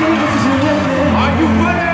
Are you ready?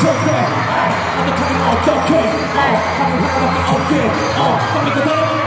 okay. 아, 반대쪽이 어떻게? 어, 한번 해봤다, 오케이. 어, 한번 더.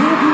네.